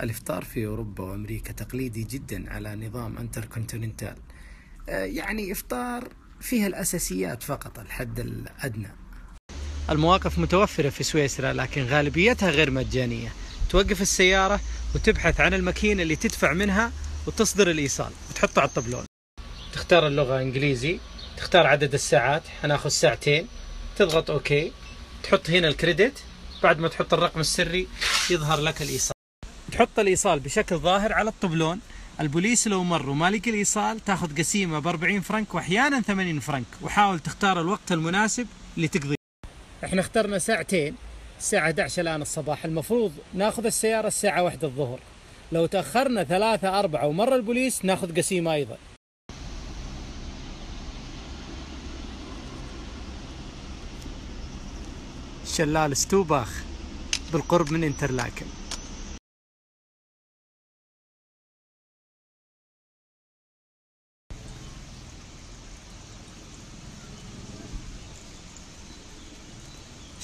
الإفطار في أوروبا وأمريكا تقليدي جدا على نظام انتركونتيننتال آه، يعني إفطار فيها الأساسيات فقط الحد الأدنى. المواقف متوفرة في سويسرا لكن غالبيتها غير مجانية. توقف السيارة وتبحث عن الماكينة اللي تدفع منها وتصدر الإيصال وتحطه على الطبلون. تختار اللغة إنجليزي تختار عدد الساعات حناخذ ساعتين. تضغط okay تحط هنا الكريدت. بعد ما تحط الرقم السري يظهر لك الإيصال. تحط الإيصال بشكل ظاهر على الطبلون. البوليس لو مر وما لقي الإيصال تاخذ قسيمة ب 40 فرنك وأحيانا 80 فرنك وحاول تختار الوقت المناسب اللي تقضي إحنا اخترنا ساعتين الساعة 11 الآن الصباح. المفروض ناخذ السيارة الساعة 1 الظهر. لو تأخرنا ثلاثة أربعة ومر البوليس ناخذ قسيمة أيضا. شلال ستوباخ بالقرب من إنترلاكن.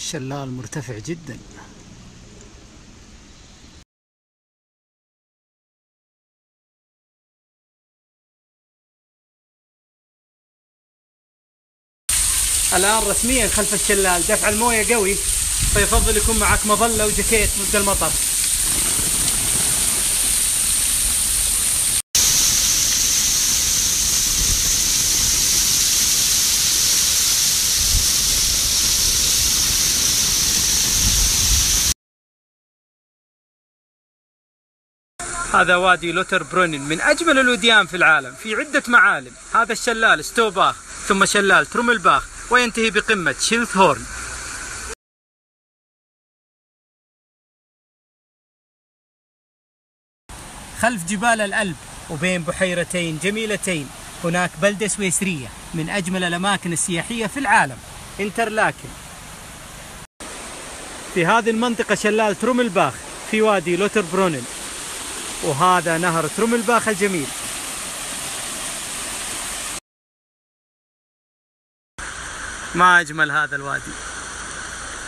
الشلال مرتفع جدا. الآن رسميا خلف الشلال دفع الموية قوي. فيفضل يكون معك مظلة وجاكيت ضد المطر. هذا وادي لوتر برونن من أجمل الوديان في العالم في عدة معالم. هذا الشلال ستوباخ ثم شلال تروملباخ وينتهي بقمة شيلث هورن. خلف جبال الألب وبين بحيرتين جميلتين هناك بلدة سويسرية من أجمل الأماكن السياحية في العالم إنترلاكن. في هذه المنطقة شلال تروملباخ في وادي لوتر برونن وهذا نهر تروملباخ الجميل. ما أجمل هذا الوادي.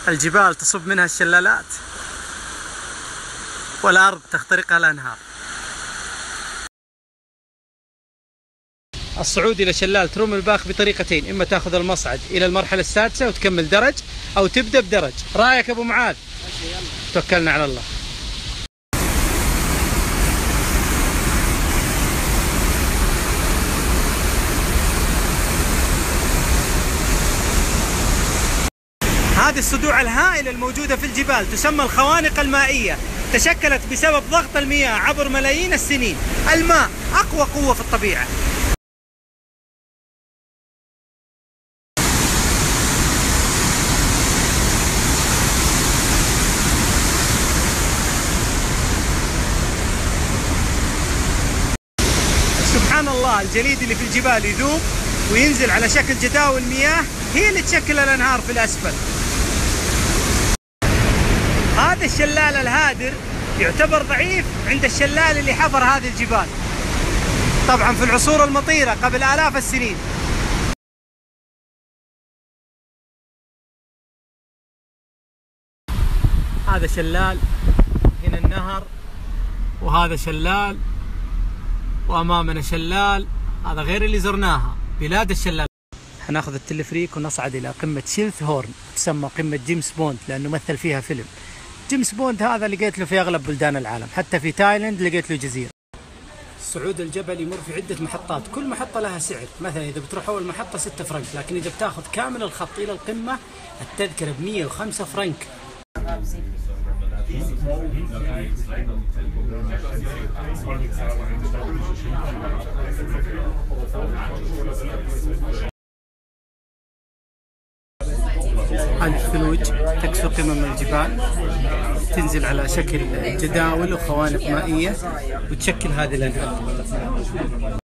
الجبال تصب منها الشلالات. والأرض تخترقها الأنهار. الصعود إلى شلال تروم الباخ بطريقتين إما تأخذ المصعد إلى المرحلة السادسة وتكمل درج أو تبدأ بدرج. رأيك أبو معاذ؟ توكلنا على الله. هذه الصدوع الهائلة الموجودة في الجبال تسمى الخوانق المائية. تشكلت بسبب ضغط المياه عبر ملايين السنين. الماء أقوى قوة في الطبيعة. سبحان الله الجليد اللي في الجبال يذوب وينزل على شكل جداول مياه هي اللي تشكل الأنهار في الأسفل. هذا الشلال الهادر يعتبر ضعيف عند الشلال اللي حفر هذه الجبال. طبعا في العصور المطيرة قبل آلاف السنين. هذا شلال هنا النهر وهذا شلال وأمامنا شلال. هذا غير اللي زرناها. بلاد الشلال. حناخذ التلفريك ونصعد إلى قمة شيلث هورن تسمى قمة جيمس بوند لأنه مثل فيها فيلم. جيمس بوند هذا لقيت له في أغلب بلدان العالم حتى في تايلاند لقيت له جزيرة صعود الجبل يمر في عدة محطات كل محطة لها سعر. مثلا إذا بتروح أول محطة 6 فرنك لكن إذا بتاخذ كامل الخط إلى القمة التذكرة ب 105 فرنك. هذه الثلوج تكسر قمم الجبال تنزل على شكل جداول وخوانق مائية وتشكل هذه الأنهار.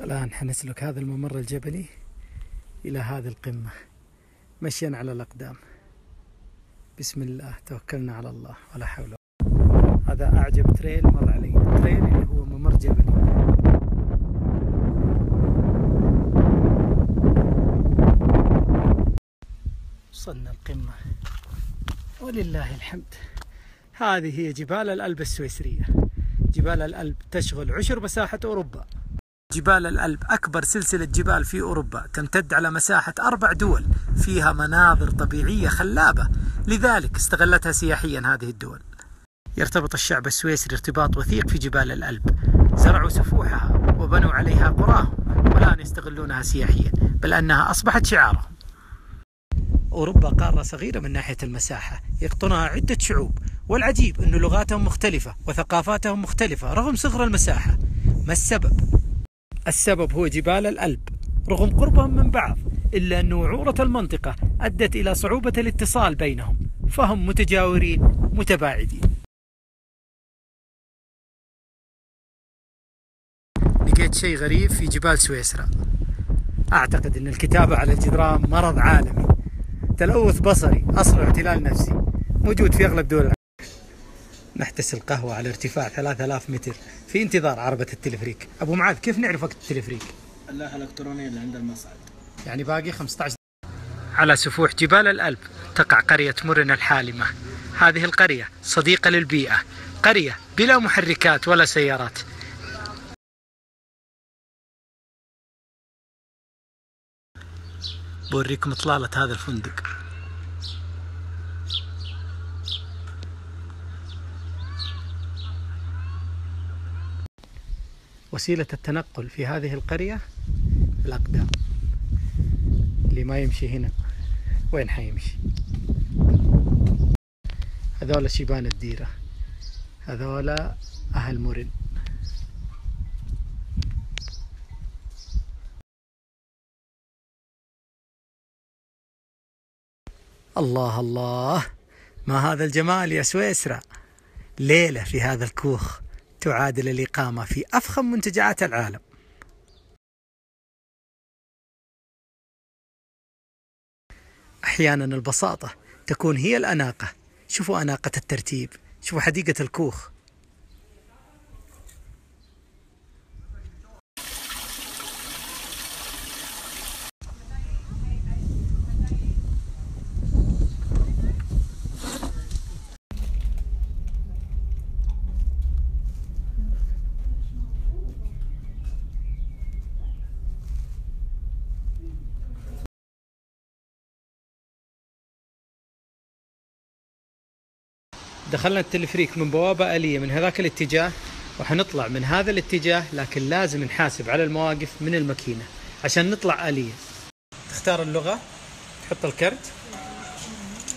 الآن حنسلك هذا الممر الجبلي إلى هذه القمة مشيا على الأقدام. بسم الله توكلنا على الله ولا حول هذا أعجب تريل مر علي. تريل اللي هو ممر جبلي. وصلنا القمة. ولله الحمد. هذه هي جبال الألب السويسرية. جبال الألب تشغل عشر مساحة أوروبا. جبال الألب أكبر سلسلة جبال في أوروبا. تمتد على مساحة أربع دول. فيها مناظر طبيعية خلابة. لذلك استغلتها سياحيا هذه الدول. يرتبط الشعب السويسري ارتباط وثيق في جبال الألب. زرعوا سفوحها وبنوا عليها قراهم والآن يستغلونها سياحيا بل أنها أصبحت شعارهم أوروبا قارة صغيرة من ناحية المساحة يقطنها عدة شعوب والعجيب أن لغاتهم مختلفة وثقافاتهم مختلفة رغم صغر المساحة. ما السبب؟ السبب هو جبال الألب. رغم قربهم من بعض إلا أن وعورة المنطقة أدت إلى صعوبة الاتصال بينهم فهم متجاورين متباعدين. لقيت شيء غريب في جبال سويسرا. أعتقد أن الكتابة على الجدران مرض عالمي. تلوث بصري أصله اعتلال نفسي. موجود في أغلب دول نحتس القهوة على ارتفاع 3000 متر في انتظار عربة التلفريك. أبو معاذ كيف نعرف وقت التلفريك؟ اللائحة الإلكترونية اللي عند المصعد. يعني باقي 15 على سفوح جبال الألب تقع قرية مرن الحالمة. هذه القرية صديقة للبيئة. قرية بلا محركات ولا سيارات. بوريكم إطلالة هذا الفندق. وسيلة التنقل في هذه القرية الأقدام. اللي ما يمشي هنا وين حيمشي؟ هذول شيبان الديرة. هذول أهل مرن الله الله. ما هذا الجمال يا سويسرا. ليلة في هذا الكوخ تعادل الإقامة في أفخم منتجعات العالم. أحيانا البساطة تكون هي الأناقة. شوفوا أناقة الترتيب. شوفوا حديقة الكوخ. دخلنا التلفريك من بوابة آلية من هذاك الاتجاه وحنطلع من هذا الاتجاه لكن لازم نحاسب على المواقف من الماكينة عشان نطلع آلية. تختار اللغة تحط الكرت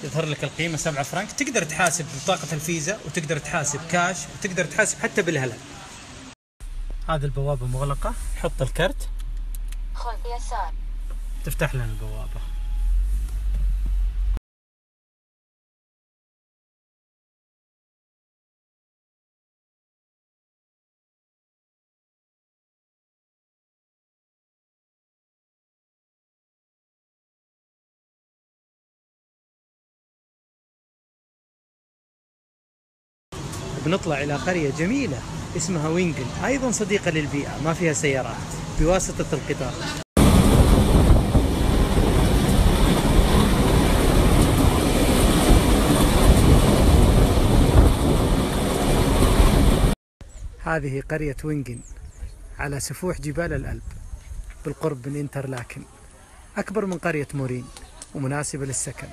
يظهر لك القيمة 7 فرنك تقدر تحاسب بطاقة الفيزا وتقدر تحاسب كاش وتقدر تحاسب حتى بالهلال. هذه البوابة مغلقة. حط الكرت. خذ يسار. تفتح لنا البوابة. بنطلع إلى قرية جميلة اسمها وينجل أيضا صديقة للبيئة ما فيها سيارات بواسطة القطار. هذه قرية وينجن على سفوح جبال الألب بالقرب من إنترلاكن أكبر من قرية مورين ومناسبة للسكن.